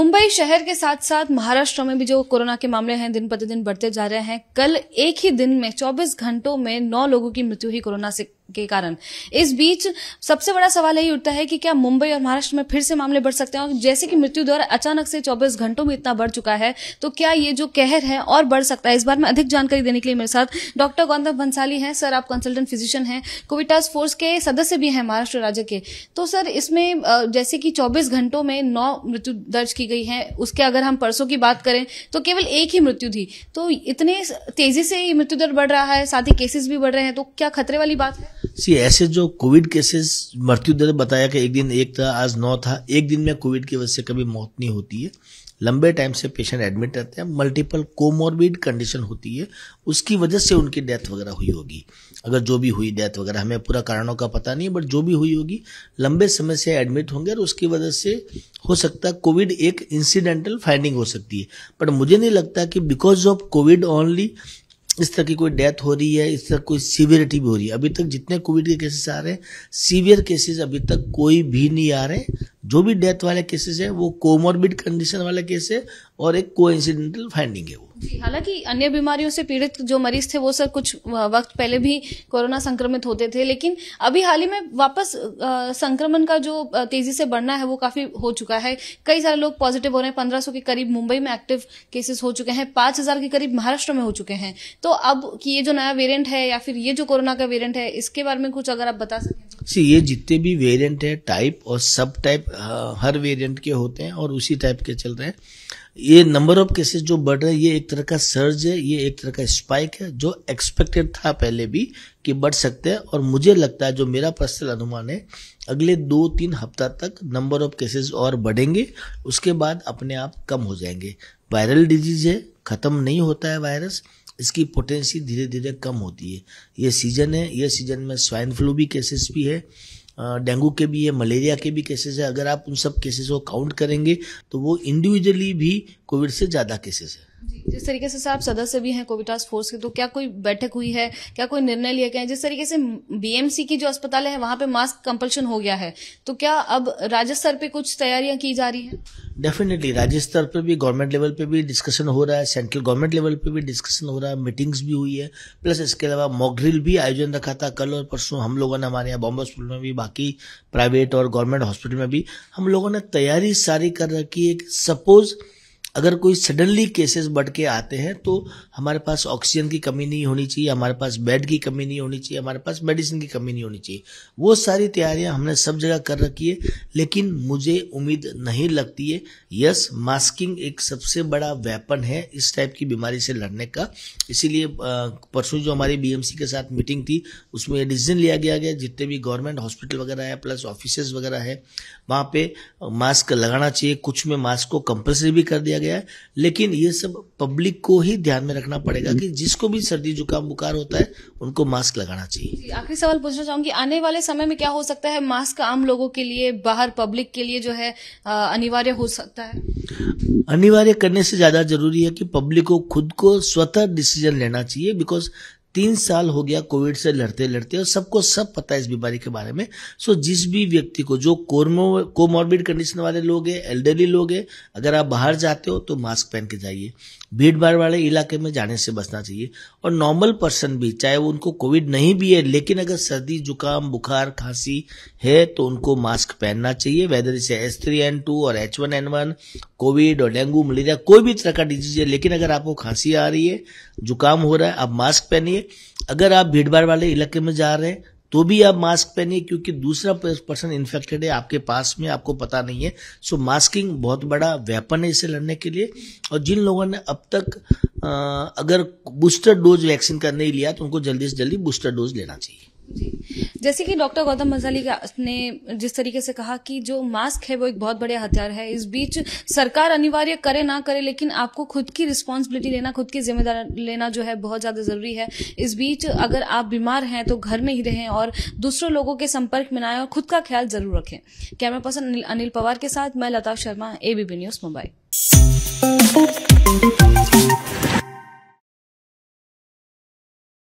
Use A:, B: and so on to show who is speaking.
A: मुंबई शहर के साथ साथ महाराष्ट्र में भी जो कोरोना के मामले हैं, दिन प्रतिदिन बढ़ते जा रहे हैं। कल एक ही दिन में 24 घंटों में नौ लोगों की मृत्यु ही कोरोना से। के कारण। इस बीच सबसे बड़ा सवाल यही उठता है कि क्या मुंबई और महाराष्ट्र में फिर से मामले बढ़ सकते हैं? और जैसे कि मृत्यु दर अचानक से 24 घंटों में इतना बढ़ चुका है तो क्या ये जो कहर है और बढ़ सकता है? इस बार में अधिक जानकारी देने के लिए मेरे साथ डॉक्टर गौतम भंसाली हैं। सर, आप कंसल्टेंट फिजिशियन हैं, कोविड टास्क फोर्स के सदस्य भी हैं महाराष्ट्र राज्य के। तो सर, इसमें जैसे कि चौबीस घंटों में नौ मृत्यु दर्ज की गई है, उसके अगर हम परसों की बात करें तो केवल एक ही मृत्यु थी। तो इतने तेज़ी से मृत्यु दर बढ़ रहा है, साथ ही केसेस भी बढ़ रहे हैं तो क्या खतरे वाली बात है?
B: सी, ऐसे जो कोविड केसेस, मृत्यु दर बताया कि एक दिन एक था, आज नौ था। एक दिन में कोविड की वजह से कभी मौत नहीं होती है। लंबे टाइम से पेशेंट एडमिट रहते हैं। मल्टीपल कोमोरबिड कंडीशन होती है। उसकी वजह से उनकी डेथ वगैरह हुई होगी। अगर जो भी हुई डेथ वगैरह, हमें पूरा कारणों का पता नहीं है बट जो भी हुई होगी, लंबे समय से एडमिट होंगे और उसकी वजह से हो सकता है कोविड एक इंसिडेंटल फाइंडिंग हो सकती है। बट मुझे नहीं लगता कि बिकॉज़ ऑफ़ कोविड ओनली इस तरह की कोई डेथ हो रही है, इस तरह कोई सीवियरिटी भी हो रही है। अभी तक जितने कोविड के केसेस आ रहे हैं सीवियर केसेस अभी तक कोई भी नहीं आ रहे जो भी डेथ वाले केसेस है, वो कोमोरबिड कंडीशन वाले केस है और एक को इंसिडेंटल फाइंडिंग है वो।
A: हालाँकि अन्य बीमारियों से पीड़ित जो मरीज़ थे, वो सर कुछ वक्त पहले भी कोरोना संक्रमित होते थे, लेकिन अभी हाल ही में वापस संक्रमण का जो तेज़ी से बढ़ना है, वो काफ़ी हो चुका है। कई सारे लोग पॉजिटिव हो रहे हैं, पंद्रह के करीब मुंबई में एक्टिव केसेस हो चुके हैं, पाँच के करीब महाराष्ट्र में हो चुके हैं। तो अब ये जो नया वेरियंट है या फिर ये जो कोरोना का वेरियंट है, इसके बारे में कुछ अगर आप बता सकें।
B: सी, ये जितने भी वेरिएंट है टाइप और सब टाइप हर वेरिएंट के होते हैं और उसी टाइप के चल रहे हैं। ये नंबर ऑफ़ केसेस जो बढ़ रहे हैं, ये एक तरह का सर्ज है, ये एक तरह का स्पाइक है, जो एक्सपेक्टेड था पहले भी कि बढ़ सकते हैं और मुझे लगता है, जो मेरा पर्सनल अनुमान है, अगले दो तीन हफ़्ता तक नंबर ऑफ़ केसेस और बढ़ेंगे, उसके बाद अपने आप कम हो जाएँगे। वायरल डिज़ीज़ है, खत्म नहीं होता है वायरस इसकी पोटेंसी धीरे धीरे कम होती है। ये सीज़न है, ये सीज़न में स्वाइन फ्लू भी केसेस भी है डेंगू के भी है, मलेरिया के भी केसेस है। अगर आप उन सब केसेस को काउंट करेंगे तो वो इंडिविजुअली भी कोविड से ज़्यादा केसेस है।
A: जिस तरीके से आप सदस्य भी हैं कोविड टास्क फोर्स के तो क्या कोई बैठक हुई है? क्या कोई निर्णय लिया गया है? जिस तरीके से बीएमसी की जो अस्पताल है वहाँ पे मास्क कंपल्शन हो गया है। तो क्या अब राज्य स्तर पे कुछ तैयारियाँ की जा रही है?
B: डेफिनेटली राज्य स्तर पर भी गवर्नमेंट लेवल पे भी डिस्कशन हो रहा है सेंट्रल गवर्नमेंट लेवल पे भी डिस्कशन हो रहा है मीटिंग्स भी हुई है। प्लस इसके अलावा मॉकड्रिल भी आयोजन रखा था कल और परसों हम लोगों ने हमारे यहाँ बॉम्बे हॉस्पिटल में भी बाकी प्राइवेट और गवर्नमेंट हॉस्पिटल में भी हम लोगों ने तैयारी सारी कर रखी है सपोज़ अगर कोई सडनली केसेस बढ़ के आते हैं तो हमारे पास ऑक्सीजन की कमी नहीं होनी चाहिए, हमारे पास बेड की कमी नहीं होनी चाहिए, हमारे पास मेडिसिन की कमी नहीं होनी चाहिए। वो सारी तैयारियाँ हमने सब जगह कर रखी है, लेकिन मुझे उम्मीद नहीं लगती है। यस मास्किंग एक सबसे बड़ा वेपन है इस टाइप की बीमारी से लड़ने का। इसीलिए परसों जो हमारी बीएमसी के साथ मीटिंग थी, उसमें ये डिसीज़न लिया गया गया जितने भी गवर्नमेंट हॉस्पिटल वगैरह है प्लस ऑफ़िस वगैरह है, वहाँ पे मास्क लगाना चाहिए। कुछ में मास्क को कंपल्सरी भी कर दिया गया है। लेकिन ये सब पब्लिक को ही ध्यान में रखना पड़ेगा कि जिसको भी सर्दी जुकाम बुखार होता है उनको मास्क लगाना चाहिए।
A: आखिरी सवाल पूछना चाहूँगी आने वाले समय में क्या हो सकता है मास्क आम लोगों के लिए बाहर पब्लिक के लिए जो है अनिवार्य हो सकता है?
B: अनिवार्य करने से ज़्यादा ज़रूरी है कि पब्लिक को खुद को स्वतः डिसीज़न लेना चाहिए बिकॉज़ तीन साल हो गया कोविड से लड़ते लड़ते और सबको सब पता है इस बीमारी के बारे में। सो जिस भी व्यक्ति को, जो कोर्मो, कोमॉर्बिड कंडीशन वाले लोग हैं, एल्डरली लोग हैं, अगर आप बाहर जाते हो तो मास्क पहन के जाइए। भीड़ भाड़ वाले इलाके में जाने से बचना चाहिए। और नॉर्मल पर्सन भी, चाहे वो उनको कोविड नहीं भी है, लेकिन अगर सर्दी, जुकाम, बुखार, खांसी है तो उनको मास्क पहनना चाहिए। वेदर इसे एस थ्री एन टू और H one N one covid और डेंगू, मलेरिया, कोई भी तरह का डिज़ीज़ है, लेकिन अगर आपको खांसी आ रही है, जुकाम हो रहा है, आप मास्क पहनिए। अगर आप भीड़ भाड़ वाले इलाके में जा रहे हैं तो भी आप मास्क पहनिए, क्योंकि दूसरा पर्सन इन्फेक्टेड है आपके पास में, आपको पता नहीं है। सो मास्किंग बहुत बड़ा वेपन है इसे लड़ने के लिए। और जिन लोगों ने अब तक अगर बूस्टर डोज वैक्सीन का नहीं लिया तो उनको जल्दी से जल्दी बूस्टर डोज लेना चाहिए।
A: जैसे कि डॉक्टर गौतम मजाली ने जिस तरीके से कहा कि जो मास्क है वो एक बहुत बड़े हथियार है। इस बीच सरकार अनिवार्य करे ना करे, लेकिन आपको खुद की रिस्पॉन्सिबिलिटी लेना, खुद की जिम्मेदार लेना जो है बहुत ज़्यादा ज़रूरी है। इस बीच अगर आप बीमार हैं तो घर में ही रहें और दूसरों लोगों के संपर्क में आए और खुद का ख्याल ज़रूर रखें। कैमरा पर्सन अनिल पवार के साथ मैं लता शर्मा एबीपी न्यूज़ मुंबई।